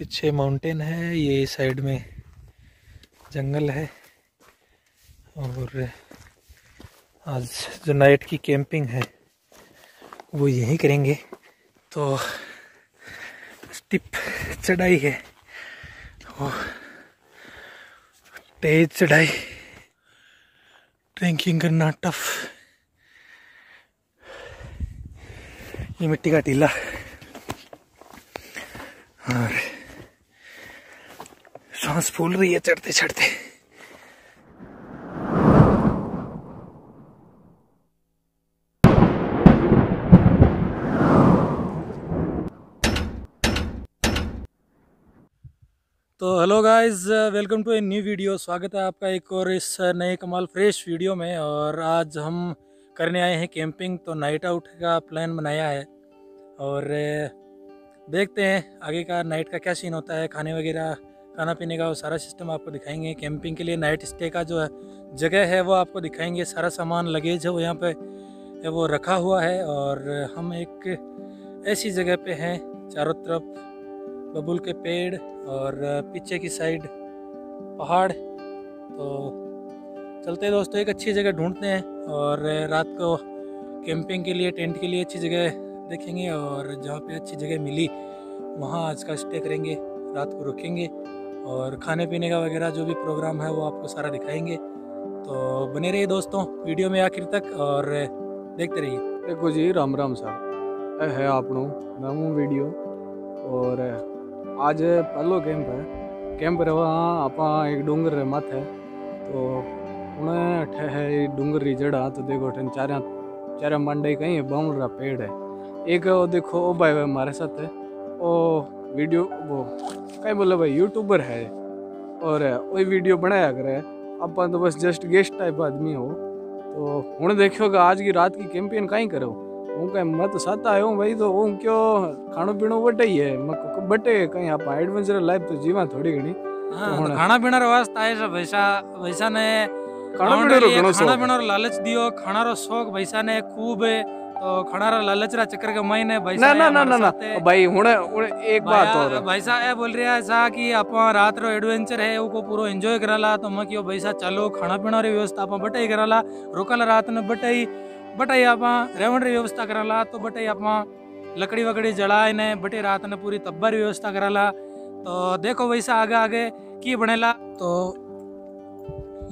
पीछे माउंटेन है, ये साइड में जंगल है। और आज जो नाइट की कैंपिंग है, वो यहीं करेंगे। तो स्टिप चढ़ाई है और तेज चढ़ाई। ट्रैकिंग करना टफ ये मिट्टी का टीला। और सांस फूल रही है चढ़ते चढ़ते। तो hello guys welcome to a new video स्वागत है आपका एक और इस नए कमाल फ्रेश वीडियो में और आज हम करने आए हैं कैंपिंग तो नाइट आउट का प्लान बनाया है। और, देखते हैं आगे का नाइट का क्या सीन होता है, खाने वगैरह खाना पीने का वो सारा सिस्टम आपको दिखाएँगे। कैंपिंग के लिए नाइट स्टे का जो है जगह है, वो आपको दिखाएँगे। सारा सामान लगेज है वो यहाँ पे वो रखा हुआ है और हम एक ऐसी जगह पे हैं, चारों तरफ़ बबुल के पेड़ और पीछे की साइड पहाड़। तो चलते हैं दोस्तों, एक अच्छी जगह ढूंढते हैं और रात को कैंपिंग के लिए टेंट के लिए अच्छी जगह देखेंगे और जहाँ पे अच्छी जगह मिली, वहाँ आज का स्टे करेंगे, रात को रुकेंगे। और खाने पीने का वगैरह जो भी प्रोग्राम है वो आपको सारा दिखाएँगे। तो बने रहिए दोस्तों वीडियो में आखिर तक और देखते रहिए। देखो जी, राम राम साहब है और आज पहलो कैंप है। कैंप रहे હે કેમ્પ રવા આપા એક ડુંગર है। માથે તો तो ઠે હે डूंगर ડુંગર जड़ा तो देखो દેખો चार चार ચારા कहीं કઈ બામરા પેડ હે એક देखो, ओ भाई हमारे साथ। है ओ वीडियो वो कहीं बोले भाई यूट्यूबर है और वही वीडियो बनाया करे। अपन तो बस जस्ट गेस्ट टाइप आदमी हो। तो हूँ देखियो आज की रात की कैंपेन कहीं करो। हूँ कहीं मैं तो साथ आयो हूँ भाई तो हूँ क्यों खानो पीनो बटे ही है। मैं बटे कहीं आप एडवेंचर लाइफ तो जीवा थोड़ी घनी हाँ, तो तो खाना पीना रो वास्ता है वैसा वैसा ने खाना पीना रो लालच दियो खाना रो शौक वैसा ने खूब है। तो रो लालच रा चक्कर के महीने वैसा ना ना ना ना ना। भाई हूँ हूँ एक बात और। भाई साहब ए बोल रहा है सा कि आप रात रो एडवेंचर है वो पूरो एंजॉय कराला तो मैं क्यों भाई साहब चलो खाना पीना री व्यवस्था आप बटाई कराला रोकला रात ने बटाई बटाई आप रहन री व्यवस्था कराला तो बटाई आप लकड़ी वकड़ी जलाए ने बटे रात ने पूरी तब्बर व्यवस्था कराला। तो देखो वैसा आगे आगे की बनेला? तो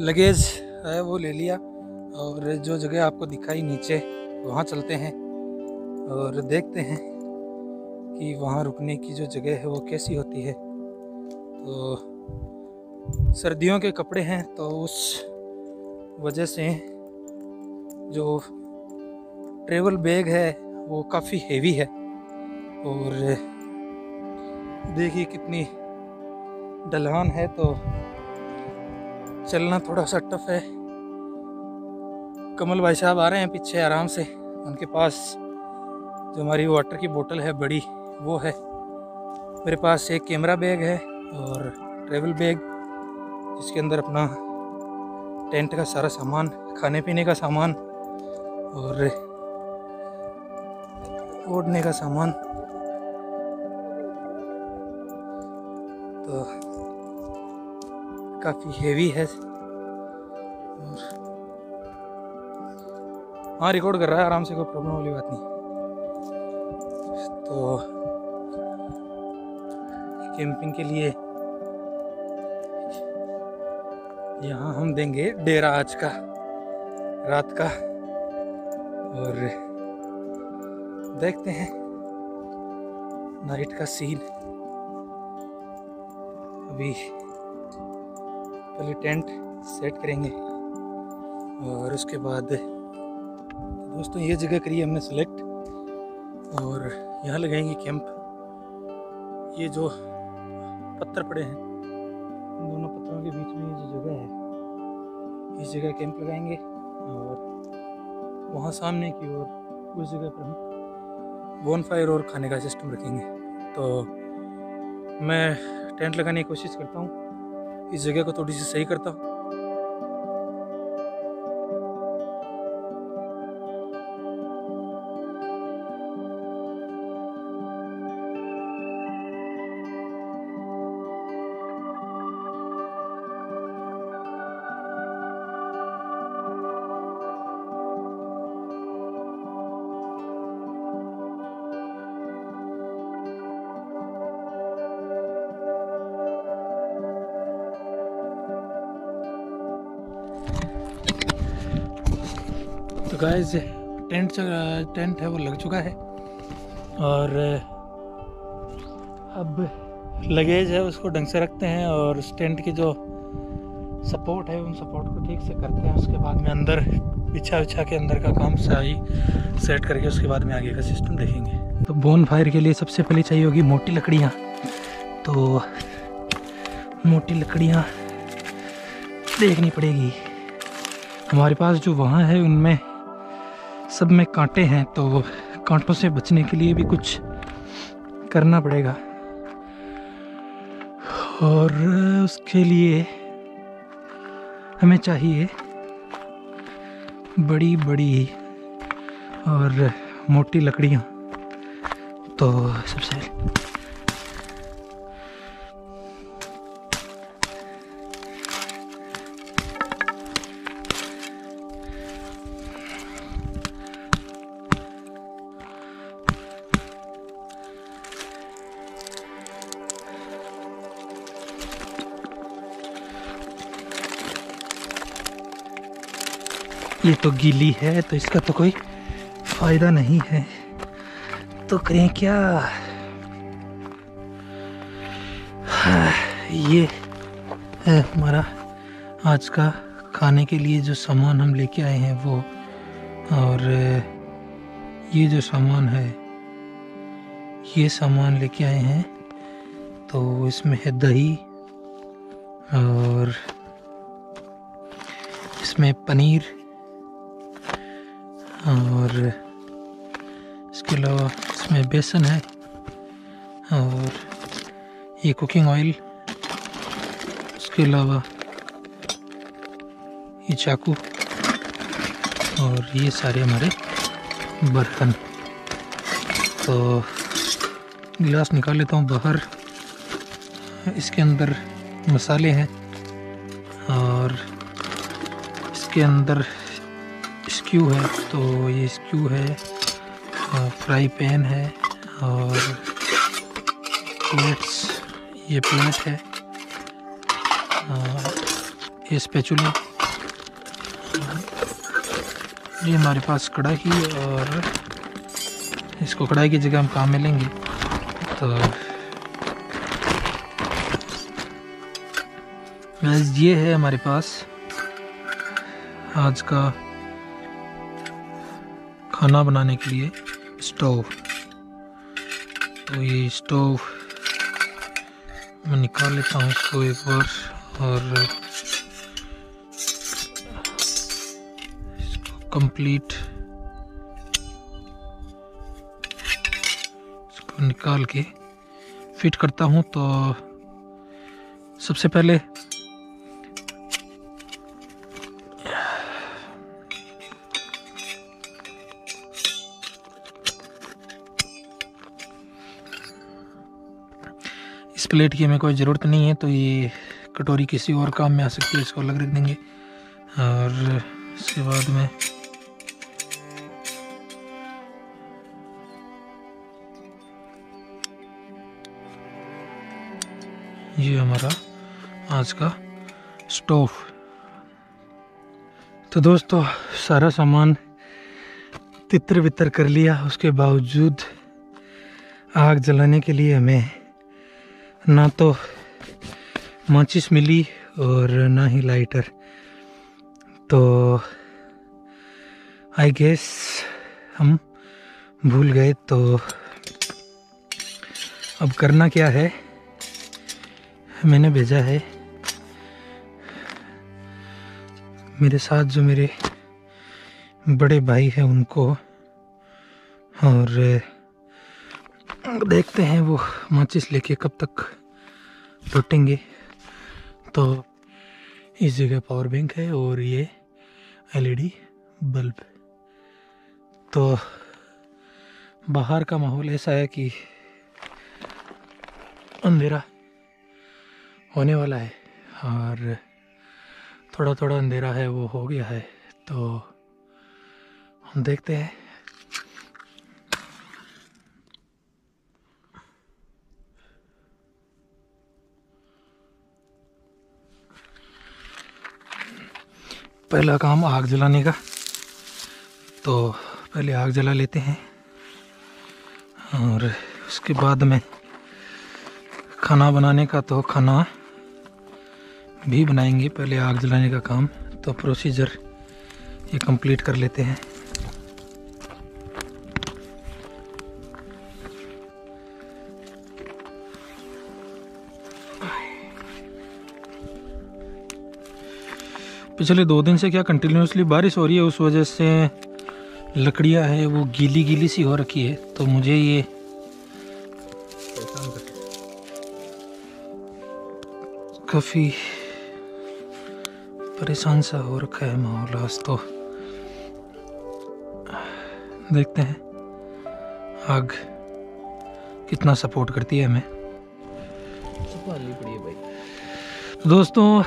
लगेज है वो ले लिया और जो जगह आपको दिखाई नीचे। वहाँ चलते हैं और देखते हैं कि वहाँ रुकने की जो जगह है वो कैसी होती है। तो सर्दियों के कपड़े हैं तो उस वजह से जो ट्रेवल बैग है वो काफ़ी हेवी है और देखिए कितनी ढलान है तो चलना थोड़ा सा टफ है। कमल भाई साहब आ रहे हैं पीछे आराम से। उनके पास जो हमारी वाटर की बोतल है, बड़ी, वो है। मेरे पास एक कैमरा बैग है और ट्रेवल बैग जिसके अंदर अपना टेंट का सारा सामान खाने पीने का सामान और ओढ़ने का सामान। तो काफ़ी हेवी है। हाँ रिकॉर्ड कर रहा है, आराम से कोई प्रॉब्लम वाली बात नहीं। तो कैंपिंग के लिए यहाँ हम देंगे डेरा आज का, रात का। और देखते हैं नाइट का सीन अभी पहले टेंट सेट करेंगे, और उसके बाद दोस्तों, ये जगह करी हमने सेलेक्ट और यहाँ लगाएँगे कैंप ये जो पत्थर पड़े हैं, इन दोनों पत्थरों के बीच में ये जो जगह है, इस जगह कैंप लगाएँगे और वहाँ सामने की ओर उस जगह पर हम बोन फायर और खाने का सिस्टम रखेंगे। तो मैं टेंट लगाने की कोशिश करता हूँ। इस जगह को थोड़ी सी सही करता हूँ। तो गाइस टेंट टेंट है, वो लग चुका है। और, अब लगेज है, उसको ढंग से रखते हैं और उस टेंट की जो सपोर्ट है, उन सपोर्ट को ठीक से करते हैं। उसके बाद में अंदर बिछा बिछा के अंदर का काम सही सेट करके उसके बाद में आगे का सिस्टम देखेंगे। तो बोन फायर के लिए सबसे पहले चाहिए होगी मोटी लकड़ियाँ। तो मोटी लकड़ियाँ देखनी पड़ेगी। हमारे पास जो वहाँ है, उनमें सब में कांटे हैं तो कांटों से बचने के लिए भी कुछ करना पड़ेगा। और उसके लिए हमें चाहिए बड़ी बड़ी और मोटी लकड़ियाँ। तो सबसे ये तो गीली है तो इसका तो कोई फ़ायदा नहीं है। तो करें क्या? हाँ, ये है हमारा आज का खाने के लिए जो सामान हम लेके आए हैं वो और ये जो सामान है ये सामान लेके आए हैं तो इसमें है दही और इसमें पनीर और इसके अलावा इसमें बेसन है और ये कुकिंग ऑयल, उसके अलावा ये चाकू और ये सारे हमारे बर्तन। तो गिलास निकाल लेता हूँ बाहर। इसके अंदर मसाले हैं और इसके अंदर स्क्यू है तो ये स्क्यू है फ्राई पैन है और प्लेट्स ये प्लेट है ये स्पेचुला ये हमारे पास कढ़ाई और इसको कढ़ाई की जगह हम काम में लेंगे तो ये है हमारे पास। आज का खाना बनाने के लिए स्टोव। तो ये स्टोव मैं निकाल लेता हूँ इसको एक बार और इसको कंप्लीट इसको निकाल के फिट करता हूँ तो सबसे पहले प्लेट की हमें कोई ज़रूरत नहीं है तो ये कटोरी किसी और काम में आ सकती है, इसको अलग रख देंगे। और इसके बाद में ये हमारा आज का स्टोव। तो दोस्तों, सारा सामान तितर बितर कर लिया, उसके बावजूद आग जलाने के लिए हमें ना तो माचिस मिली और ना ही लाइटर। तो आई गेस हम भूल गए तो अब करना क्या है? मैंने भेजा है। मेरे साथ जो मेरे बड़े भाई हैं उनको और देखते हैं वो माचिस लेके कब तक लौटेंगे। तो इस जगह पावर बैंक है और ये एलईडी बल्ब तो बाहर का माहौल ऐसा है कि अंधेरा होने वाला है और थोड़ा थोड़ा अंधेरा है, वो हो गया है। तो हम देखते हैं। पहला काम आग जलाने का। तो पहले आग जला लेते हैं और उसके बाद में खाना बनाने का तो खाना भी बनाएँगे, पहले आग जलाने का काम। तो प्रोसीजर ये कंप्लीट कर लेते हैं। पिछले दो दिन से क्या कंटिन्यूसली बारिश हो रही है? उस वजह से लकड़ियाँ है, वो गीली गीली सी हो रखी है। तो मुझे ये काफ़ी परेशान सा हो रखा है माहौल आज तो। देखते हैं आग कितना सपोर्ट करती है हमें। पड़ी है भाई। दोस्तों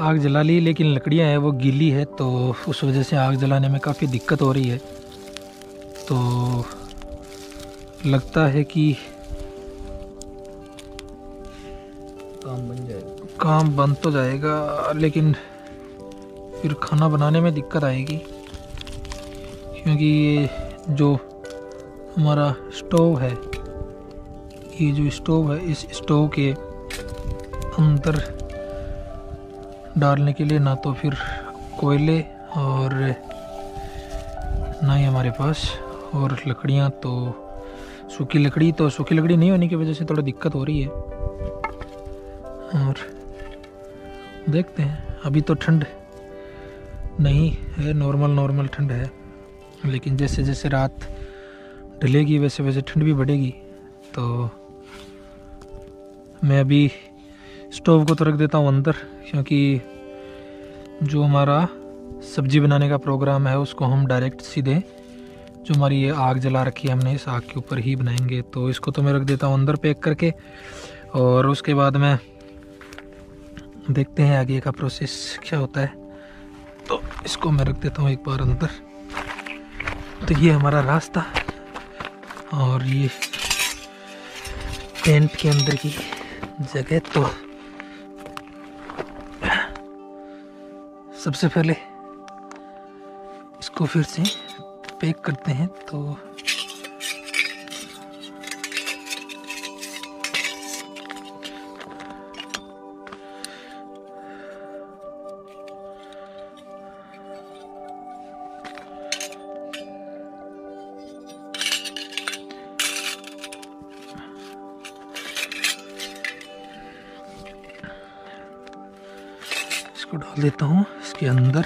आग जला ली लेकिन लकड़ियाँ हैं वो गीली है तो उस वजह से आग जलाने में काफ़ी दिक्कत हो रही है। तो लगता है कि काम बन जाएगा। काम बन तो जाएगा लेकिन फिर खाना बनाने में दिक्कत आएगी क्योंकि ये जो हमारा स्टोव है ये जो स्टोव है इस स्टोव के अंदर डालने के लिए ना तो फिर कोयले और ना ही हमारे पास। और लकड़ियाँ तो सूखी लकड़ी तो सूखी लकड़ी नहीं होने की वजह से थोड़ा दिक्कत हो रही है। और देखते हैं, अभी तो ठंड नहीं है नॉर्मल नॉर्मल ठंड है। लेकिन जैसे जैसे रात ढलेगी, वैसे वैसे ठंड भी बढ़ेगी। तो मैं अभी स्टोव को तो रख देता हूँ अंदर। क्योंकि जो हमारा सब्ज़ी बनाने का प्रोग्राम है, उसको हम डायरेक्ट सीधे जो हमारी ये आग जला रखी है, हमने इस आग के ऊपर ही बनाएँगे। तो इसको तो मैं रख देता हूँ अंदर पैक करके और उसके बाद में देखते हैं आगे का प्रोसेस क्या होता है। तो इसको मैं रख देता हूँ एक बार अंदर। तो ये हमारा रास्ता और ये टेंट के अंदर की जगह तो सबसे पहले इसको फिर से पैक करते हैं तो इसको डाल देता हूँ इसके अंदर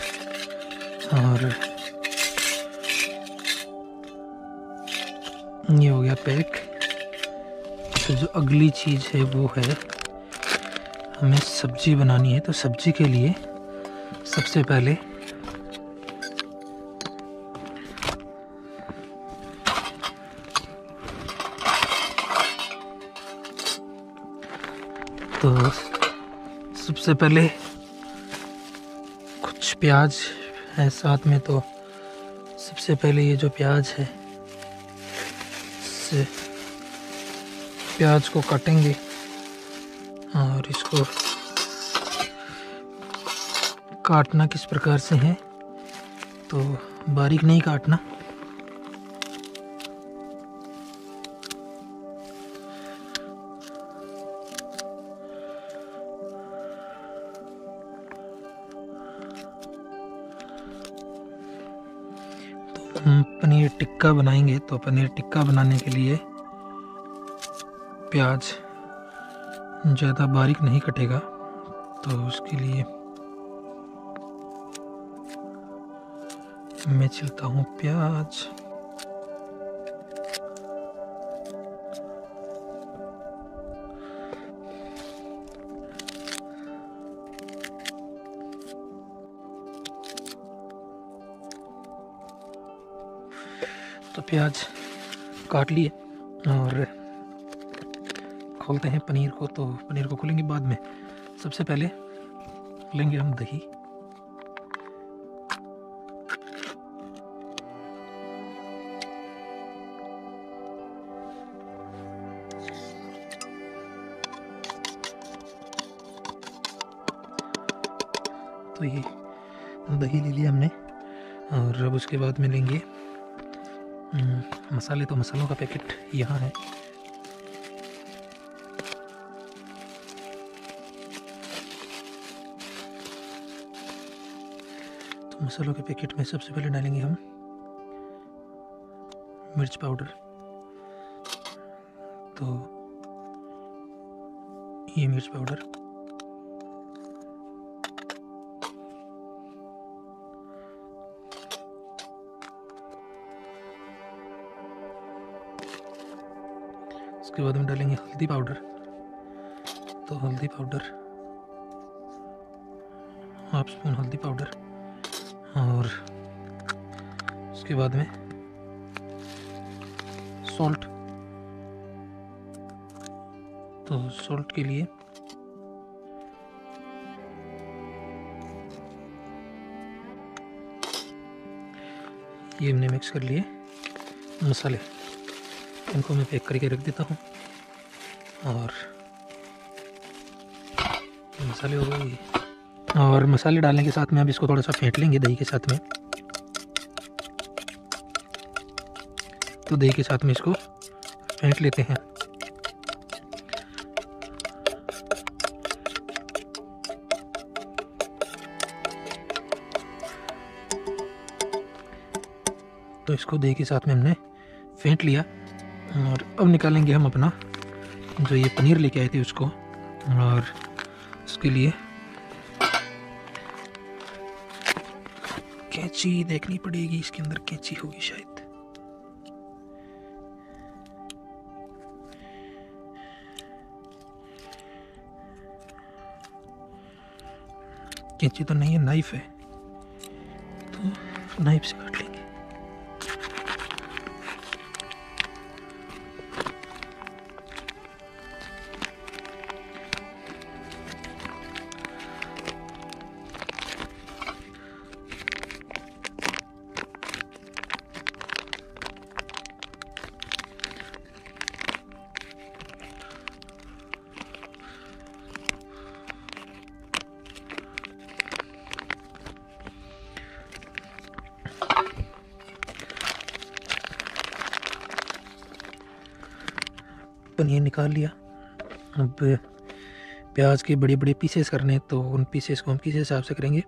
और ये हो गया पैक। तो जो अगली चीज़ है वो है हमें सब्ज़ी बनानी है। तो सब्ज़ी के लिए सबसे पहले तो सबसे पहले प्याज है साथ में तो सबसे पहले ये जो प्याज है, इससे प्याज को काटेंगे और इसको काटना किस प्रकार से है तो बारीक नहीं काटना। टिक्का बनाएँगे तो पनीर टिक्का बनाने के लिए प्याज ज़्यादा बारीक नहीं कटेगा तो उसके लिए मैं छिलता हूँ प्याज। प्याज काट लिए और खोलते हैं पनीर को तो पनीर को खोलेंगे बाद में। सबसे पहले लेंगे हम दही। तो ये दही ले लिया हमने और अब उसके बाद में लेंगे मसाले तो मसालों का पैकेट यहाँ है। तो मसालों के पैकेट में सबसे पहले डालेंगे हम मिर्च पाउडर। तो ये मिर्च पाउडर। उसके बाद में डालेंगे हल्दी पाउडर। तो हल्दी पाउडर, हाफ़ स्पून हल्दी पाउडर और उसके बाद में सॉल्ट तो सॉल्ट के लिए ये हमने मिक्स कर लिए मसाले। इनको मैं पैक करके रख देता हूँ। और मसाले हो गए। और मसाले डालने के साथ में अब इसको थोड़ा सा फेंट लेंगे दही के साथ में। तो दही के साथ में इसको फेंट लेते हैं। तो इसको दही के साथ में हमने फेंट लिया। और अब निकालेंगे हम अपना जो ये पनीर लेके आए थे उसको और उसके लिए कैची देखनी पड़ेगी, इसके अंदर कैंची होगी शायद। कैंची तो नहीं है, नाइफ है। तो नाइफ से अब प्याज के बड़े बड़े पीसेस करने हैं, तो उन पीसेस को हम किस हिसाब से करेंगे?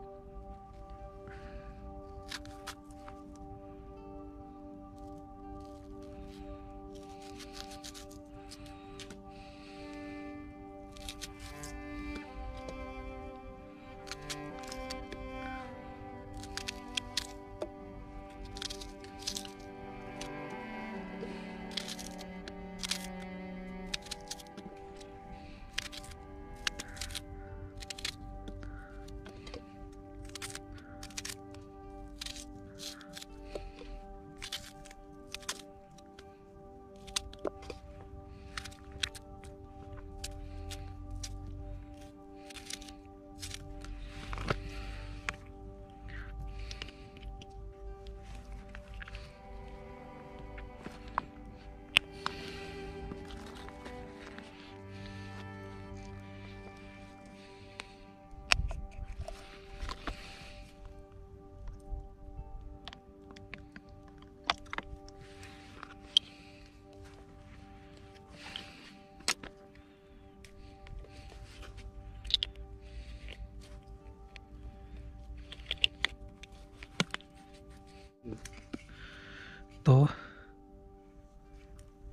तो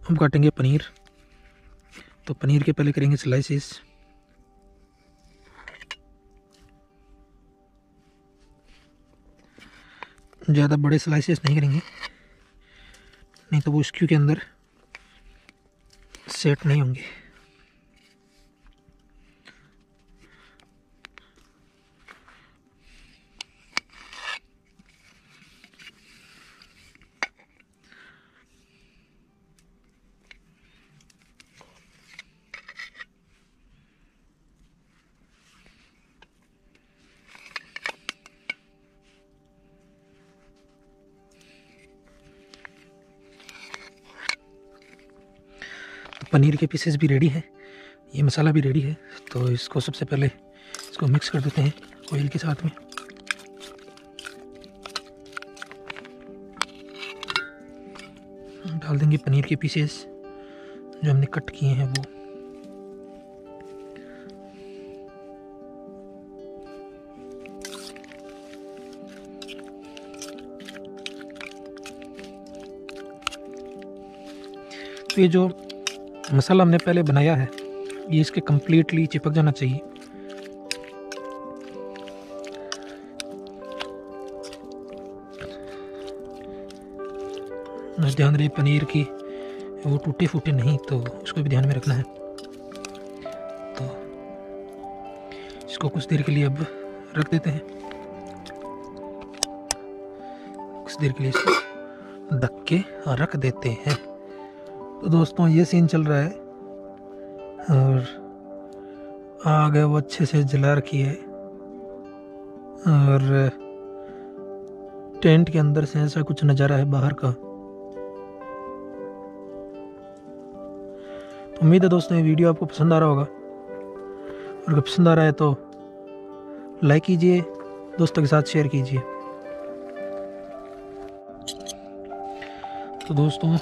हम काटेंगे पनीर। तो पनीर के पहले करेंगे स्लाइसिस ज़्यादा बड़े स्लाइसिस नहीं करेंगे। नहीं तो वो स्क्यू के अंदर सेट नहीं होंगे। पनीर के पीसेस भी रेडी हैं। ये मसाला भी रेडी है। तो इसको सबसे पहले इसको मिक्स कर देते हैं ऑयल के साथ में। डाल देंगे पनीर के पीसेस जो हमने कट किए हैं वो। तो ये जो मसाला हमने पहले बनाया है। ये इसके कम्प्लीटली चिपक जाना चाहिए। ध्यान रहे पनीर की, वो टूटे फूटे नहीं तो उसको भी ध्यान में रखना है। तो इसको कुछ देर के लिए अब रख देते हैं। कुछ देर के लिए इसको ढक के रख देते हैं। तो दोस्तों ये सीन चल रहा है। और आग है वो अच्छे से जला रखी है। और टेंट के अंदर से ऐसा कुछ नज़ारा है बाहर का। तो उम्मीद है दोस्तों ये वीडियो आपको पसंद आ रहा होगा। और अगर पसंद आ रहा है तो लाइक कीजिए, दोस्तों के साथ शेयर कीजिए। तो दोस्तों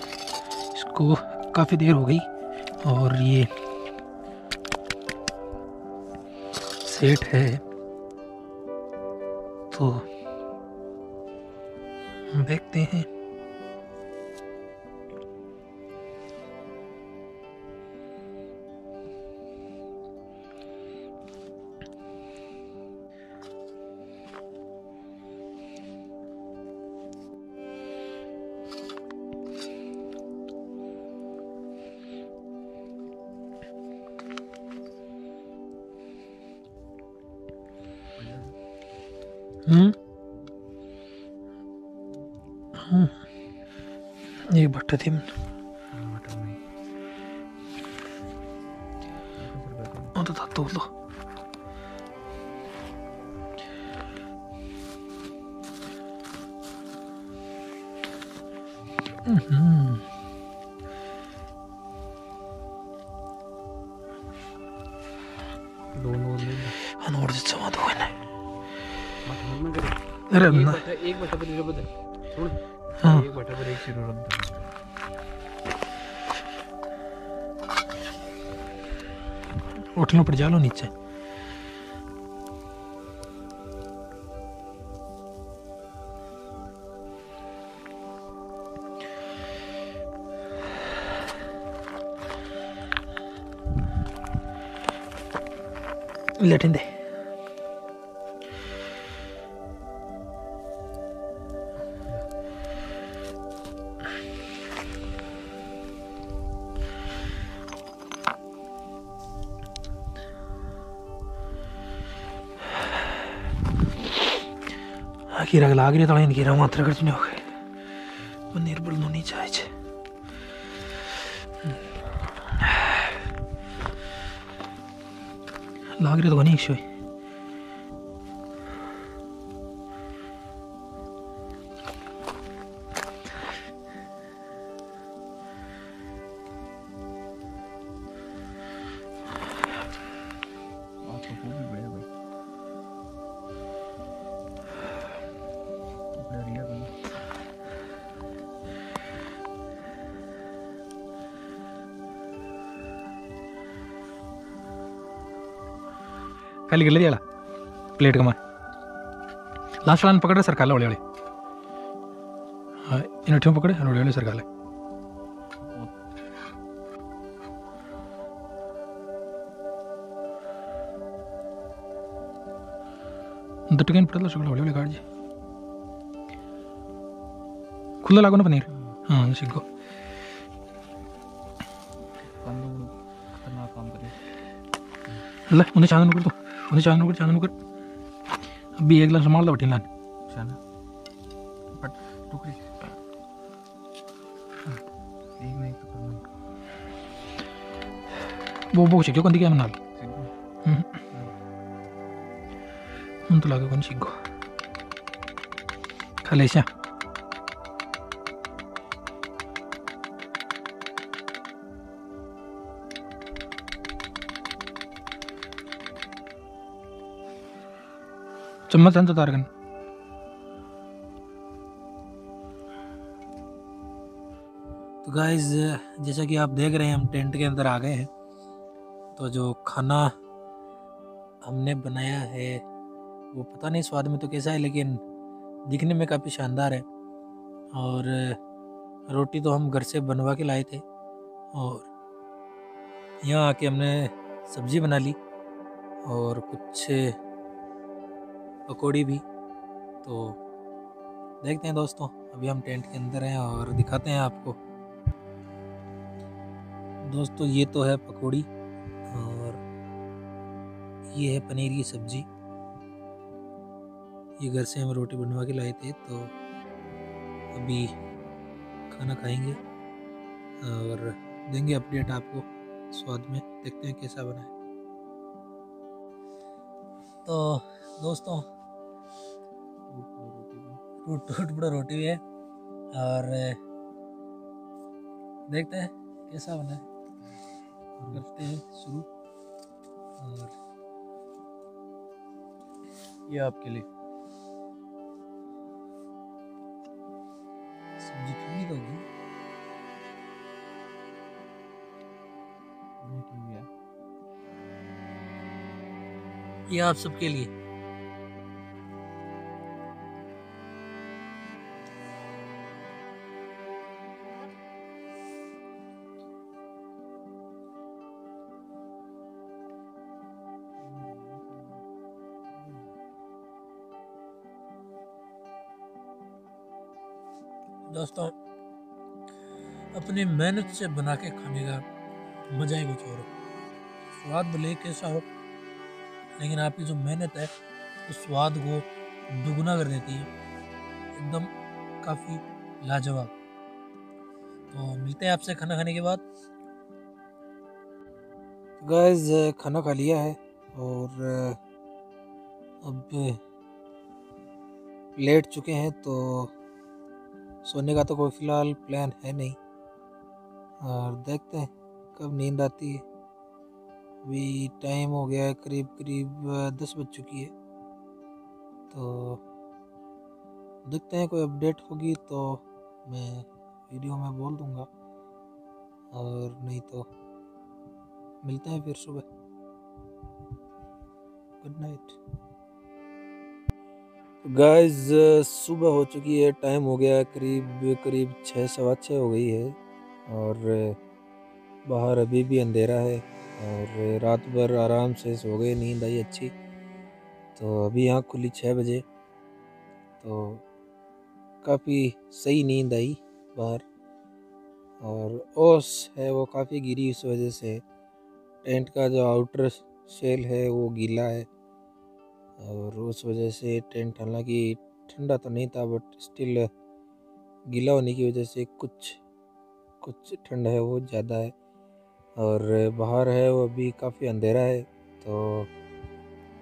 इसको काफ़ी देर हो गई और ये सेट है। तो देखते हैं। Mm. Mm. Jeg er bartetimen. उठना पर जा लो नीचे। लेटिन दे કીરા લાગરી તળીને કીરા માત્ર કરતી ન હોય નિર્બળનું નહીં જાય છે લાગરી તો ઘણી છે खाली गिल्ले दियाला प्लेट कमा लास्ट वाला पकड़ सरकार वाले वाले हाँ इन अठियों पकड़े और वाले सरकार दटकन पड़ता सगळं हळूहळू काढजी खुल्ला लागो ना पनीर हाँ शिको कंदू खतरनाक काम करे अल्ला उन्हें चांदन कर दो उन्हें चांदन कर चांदन कर अभी एक गिलास संभाल बटी लान शाना बट टुकड़ी तो वो वो शिक्यो कंदी क्या मनाल? Sidhu mun talaga kon sigo kale siya चम्मच अंत तो गाइस जैसा कि आप देख रहे हैं, हम टेंट के अंदर आ गए हैं। तो जो खाना हमने बनाया है, वो पता नहीं स्वाद में तो कैसा है, लेकिन दिखने में काफ़ी शानदार है। और रोटी तो हम घर से बनवा के लाए थे, और यहाँ आके हमने सब्ज़ी बना ली, और कुछ पकौड़ी भी। तो देखते हैं दोस्तों, अभी हम टेंट के अंदर हैं और दिखाते हैं आपको। दोस्तों, ये तो है पकौड़ी और ये है पनीर की सब्ज़ी। ये घर से हम रोटी बनवा के लाए थे तो अभी खाना खाएँगे और देंगे अपडेट आपको स्वाद में, देखते हैं कैसा बना है। तो दोस्तों टूट टूट बड़ा रोटी भी है। और, देखते हैं कैसा बना है। करते हैं शुरू। और ये आपके लिए। सब्ज़ी ठंडी तो होगी। ये आप सबके लिए। दोस्तों, अपनी मेहनत से बना के खाने का मज़ा ही कुछ और स्वाद भले कैसा हो, लेकिन आपकी जो मेहनत है, उस स्वाद को दुगना कर देती है। एकदम काफ़ी लाजवाब। तो मिलते हैं आपसे खाना खाने के बाद। गैस खाना खा लिया है और, अब लेट चुके हैं तो सोने का तो कोई फ़िलहाल प्लान है नहीं। और देखते हैं, कब नींद आती है। अभी टाइम हो गया है, करीब करीब दस बज चुकी है। तो देखते हैं, कोई अपडेट होगी तो मैं वीडियो में बोल दूँगा। और नहीं तो मिलते हैं फिर सुबह। गुड नाइट गाइस सुबह हो चुकी है टाइम हो गया, करीब करीब छः सवा छः हो गई है और बाहर अभी भी अंधेरा है और रात भर आराम से सो गए, नींद आई अच्छी। तो अभी आँख खुली छः बजे तो काफ़ी सही नींद आई बाहर और ओस है वो काफ़ी गिरी इस वजह से। टेंट का जो आउटर शेल है वो गीला है। और उस वजह से टेंट हालाँकि ठंडा तो नहीं था बट स्टिल गीला होने की वजह से कुछ कुछ ठंड है, वो ज़्यादा है। और बाहर है, वो अभी काफ़ी अंधेरा है तो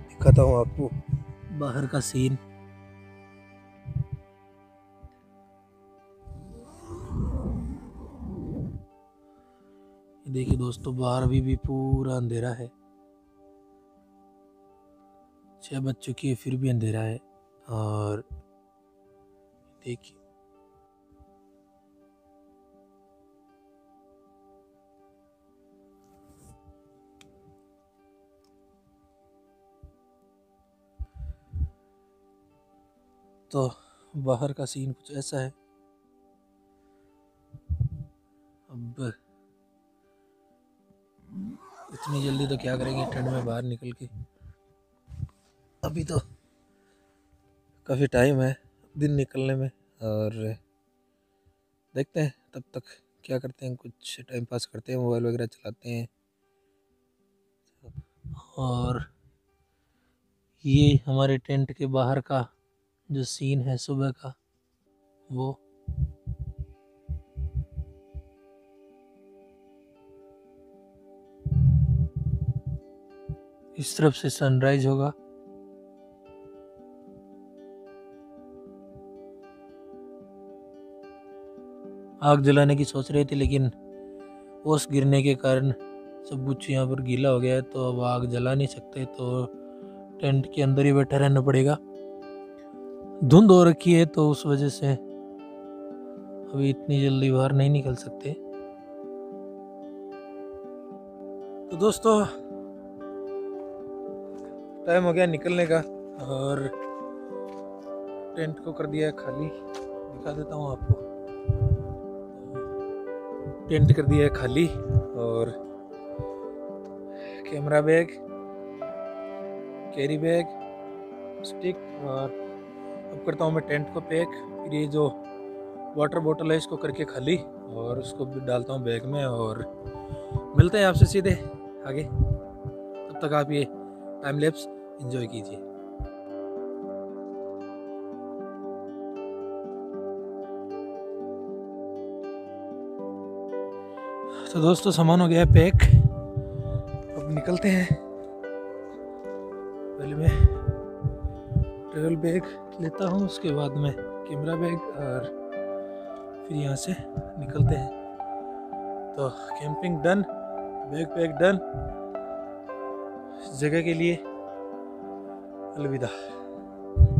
दिखाता हूँ आपको बाहर का सीन देखिए दोस्तों, बाहर अभी भी पूरा अंधेरा है। छः बज चुकी है फिर भी अंधेरा है और देखिए। तो बाहर का सीन कुछ ऐसा है। अब इतनी जल्दी तो क्या करेंगे, ठंड में बाहर निकल के। अभी तो। काफ़ी टाइम है दिन निकलने में और देखते हैं तब तक क्या करते हैं, कुछ टाइम पास करते हैं मोबाइल वगैरह चलाते हैं। और ये हमारे टेंट के बाहर का जो सीन है सुबह का, वो इस तरफ़ से सनराइज होगा। आग जलाने की सोच रहे थे, लेकिन ओस गिरने के कारण सब कुछ यहाँ पर गीला हो गया है तो अब आग जला नहीं सकते तो टेंट के अंदर ही बैठा रहना पड़ेगा। धुंध हो रखी है तो उस वजह से अभी इतनी जल्दी बाहर नहीं निकल सकते। तो दोस्तों टाइम हो गया निकलने का, और टेंट को कर दिया है खाली। दिखा देता हूँ आपको। टेंट कर दिया है खाली और camera bag carry bag stick और अब करता हूँ मैं टेंट को पैक फिर ये जो वाटर बोतल है इसको करके खाली और उसको भी डालता हूँ बैग में और मिलते हैं आपसे सीधे आगे। तब तक आप ये टाइम लेप्स एंजॉय कीजिए। तो दोस्तों, सामान हो गया पैक। अब निकलते हैं। पहले मैं ट्रेवल बैग लेता हूँ, उसके बाद में कैमरा बैग और फिर यहाँ से निकलते हैं। तो camping done bag pack done जगह के लिए अलविदा।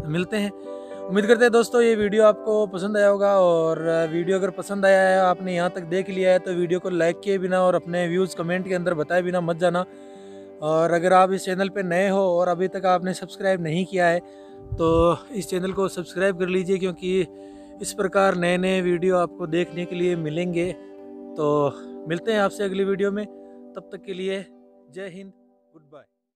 मिलते हैं। उम्मीद करते हैं दोस्तों ये वीडियो आपको पसंद आया होगा और वीडियो अगर पसंद आया है, आपने यहाँ तक देख लिया है तो वीडियो को लाइक किए बिना और अपने व्यूज़ कमेंट के अंदर बताए बिना मत जाना। और अगर आप इस चैनल पे नए हो और अभी तक आपने सब्सक्राइब नहीं किया है तो इस चैनल को सब्सक्राइब कर लीजिए क्योंकि इस प्रकार नए नए वीडियो आपको देखने के लिए मिलेंगे। तो मिलते हैं आपसे अगली वीडियो में। तब तक के लिए जय हिंद।